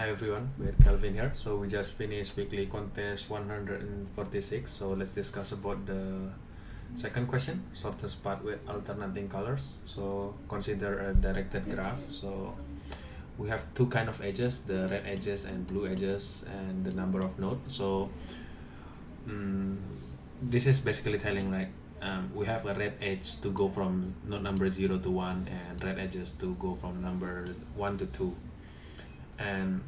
Hi everyone, we're Kelvin here. So we just finished weekly contest 146. So let's discuss about the second question, shortest path with alternating colors. So consider a directed graph. So we have two kind of edges, the red edges and blue edges and the number of nodes. So um, this is basically telling like um, we have a red edge to go from node number 0 to 1 and red edges to go from number 1 to 2 and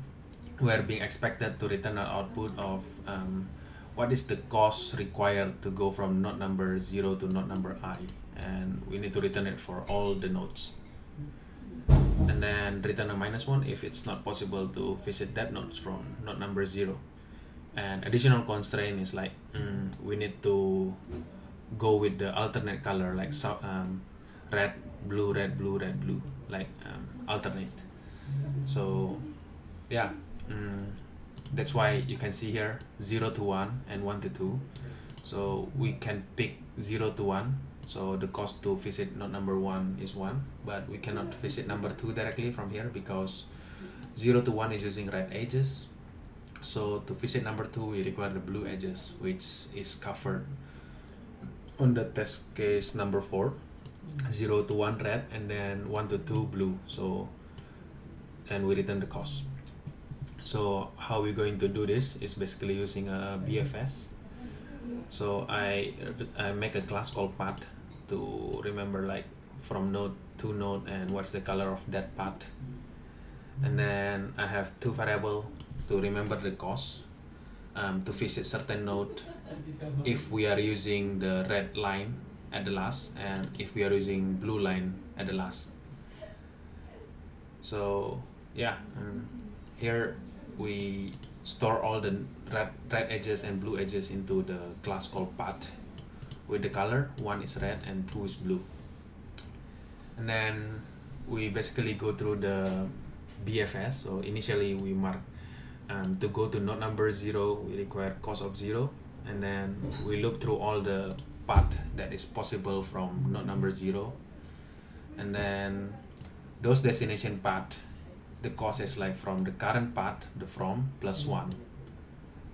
we're being expected to return an output of um, what is the cost required to go from node number 0 to node number i. And we need to return it for all the nodes. And then return a minus 1 if it's not possible to visit that node from node number 0 and additional constraint is like mm, we need to go with the alternate color like um, red blue red blue red blue like um, alternate. So yeah. Mm, that's why you can see here 0 to 1 and 1 to 2 so we can pick 0 to 1 so the cost to visit node number 1 is 1 but we cannot visit number 2 directly from here because 0 to 1 is using red edges. So to visit number 2 we require the blue edges which is covered on the test case number 4 0 to 1 red and then 1 to 2 blue. So and we return the cost so how we're going to do this is basically using a BFS so I, I make a class called path to remember like from node to node and what's the color of that path and then I have two variable to remember the cost um, to visit certain node if we are using the red line at the last and if we are using blue line at the last. So yeah um, here we store all the red, red edges and blue edges into the class called path with the color. One is red and two is blue. And then we basically go through the BFS so initially we mark um, to go to node number zero we require cost of zero. And then we look through all the path that is possible from node number zero. And then those destination path the cost is like from the current path the from plus one.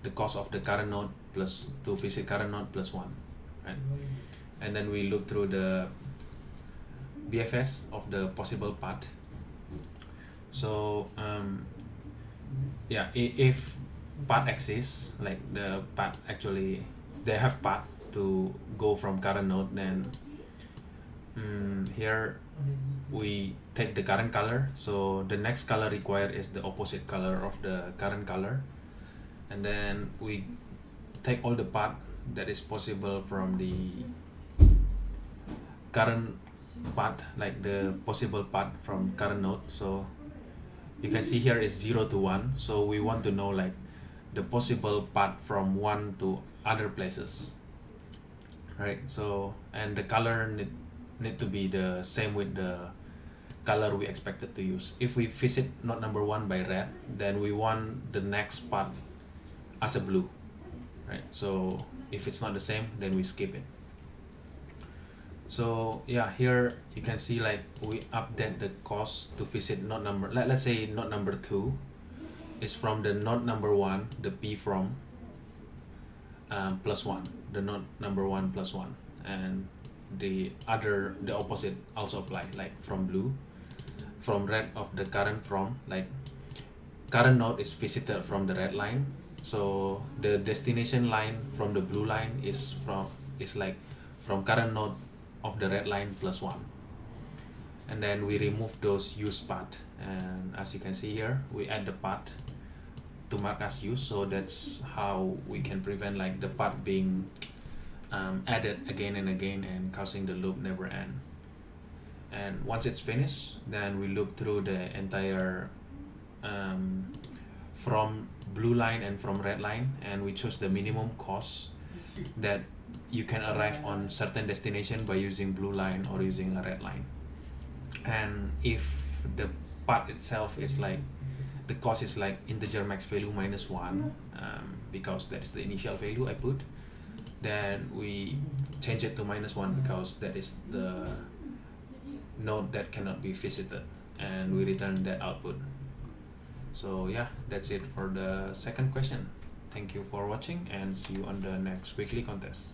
The cost of the current node plus to visit current node plus one right? And then we look through the BFS of the possible path so um, yeah if path exists like the path actually they have path to go from current node then um, here we take the current color. So the next color required is the opposite color of the current color. And then we take all the path that is possible from the current part like the possible path from current node. So you can see here is 0 to 1 so we want to know like the possible path from one to other places. Right? So and the color need, to be the same with the color we expected to use. If we visit node number one by red then we want the next part as a blue right? So if it's not the same then we skip it. So yeah here you can see like we update the cost to visit node number let, let's say node number two. Is from the node number one the p from um, plus one the node number one plus one. And the other the opposite also apply like from blue from red of the current from like current node is visited from the red line. So the destination line from the blue line is from is like from current node of the red line plus one. And then we remove those use path and as you can see here we add the path to mark as use. So that's how we can prevent like the path being um, added again and again and causing the loop never end. And once it's finished then we look through the entire um, from blue line and from red line and we choose the minimum cost that you can arrive on certain destination by using blue line or using a red line. And if the path itself is like the cost is like integer max value minus one um, because that's the initial value I put then we change it to minus one because that is the node that cannot be visited and we return that output. So yeah that's it for the second question. Thank you for watching and see you on the next weekly contest